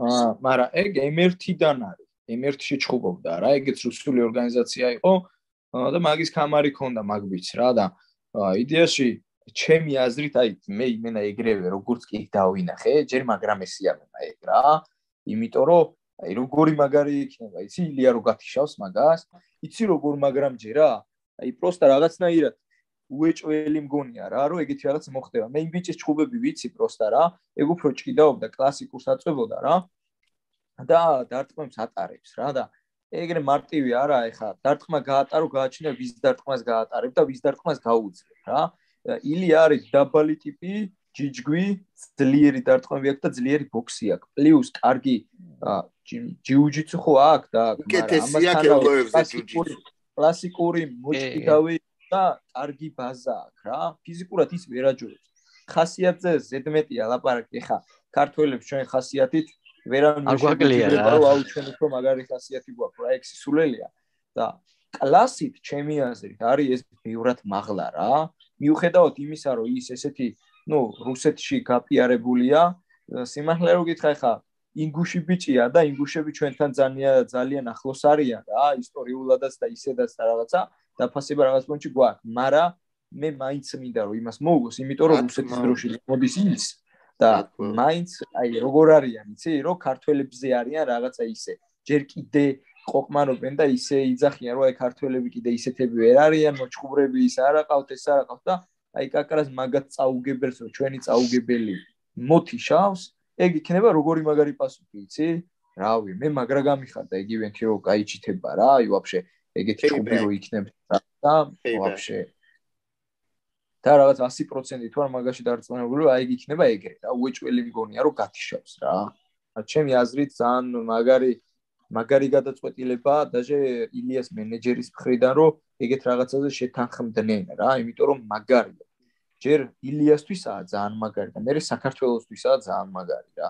აა მაგრამ ეგ M1-დან არის. M1-ში ჩხუბობდა რა, ეგეც რუსული ორგანიზაცია იყო და მაგის კამარი ქონდა მაგბიც რა და იდეაში ჩემი აზრით აი მე იმენა ეგრევე როგორც კი დავინახე, ჯერ მაგრამ ესიამება ეგ რა. იმიტომ რომ აი როგორი მაგარი იქნება, იცი ილია რო გათიშავს მაგას, იცი როგორ მაგრამ ჯერა? აი პროსტა რაღაცნაირად უეჭველი მგონია რა, რომ ეგეთი რაღაც მოხდება. მე იმ ბიჭის ჩხუბები ვიცი პროსტა რა, ეგ უფრო ჭკიდაობდა კლასიკურს აწვებოდა რა. და დარტყმებს ატარებს რა და ეგრე მარტივი არა, ეხა დარტყმა გაატარო, გააჩინა ვის დარტყმას გაატარებ და ვის დარტყმას გაუძლებ რა. ილი არის დაბალი ტიპი, ჯიჯგვი, ძლიერი დარტყმები აქვს და ძლიერი ბოქსი აქვს. პლუს კარგი ჯიუჯიცუ ხო აქვს და ამასთან კლასიკური კლასიკური მოჭიდავი და კარგი ბაზა აქვს რა. ფიზიკურად ის ვერაჯურებს. ხასიათზე ზედმეტია ლაპარაკი ხა ქართველებს ჩვენ ხასიათით ვერან მიშვიდეთ რომ აუჩვენ უფრო მაგარი ხასიათი გვაქვს რა ეგ სისულელია და კლასით ჩემი აზრით არის ეს ბევრად მაღლა რა მიუხედავად იმისა რომ ის ესეთი ну რუსეთში გაპიარებულია სიმართლე რო გითხრა ხა ინგუში ბიჭია და ინგუშები ჩვენთან ძალიან ძალიან ახლოს არიან რა ისტორიულადაც და ისედაც და რაღაცა დაფასება რაღაც პონჩი გვაქვს. მაგრამ მე მაინც მინდა რომ იმას მოვგოს იმიტომ რომ რუსეთის დროში მოდის ის და მაინც აი როგორ არიან იცი რომ ქართველებზე არიან რაღაცა ისე. ჯერ კიდე ყოყმანობენ და ისე იძახიან რომ აი ქართველები კიდე ისეთები ვერ არიან მოჭუბრები ის არა ყავთ ეს არა ყავთ და აი კაკრას მაგათ წაუგებელს რომ ჩვენი წაუგებელი მოთი შავს ეგ იქნება როგორი მაგარი პასუხი იცი? რავი მე მაგრა გამიხარდა ეგ ივენთი რომ გაიჩითება რა აი ვაფშე ეგეთი ჩუბი რო იქნება და ვაფშე. და რაღაც 100% თუ არ მაგაში დარწმუნებული აი ეგ იქნება ეგრე რა უეჭველი მგონია რომ გათიშავს რა. ჩემი აზრით ძალიან მაგარი მაგარი გადაწყვეტილება დაჟე ილიას მენეჯერის მხრიდან რომ ეგეთ რაღაცაზე შეთანხმდნენ რა იმიტომ რომ მაგარია. ჯერ ილიასთვისაა ძალიან მაგარი და მე საქართველოსთვისაა ძალიან მაგარი რა